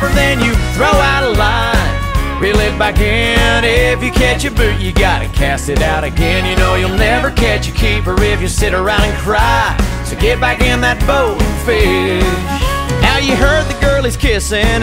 Then than you throw out a line. Reel it back in. If you catch a boot, you gotta cast it out again. You know you'll never catch a keeper if you sit around and cry. So get back in that boat and fish. Now you heard the girlies kissing.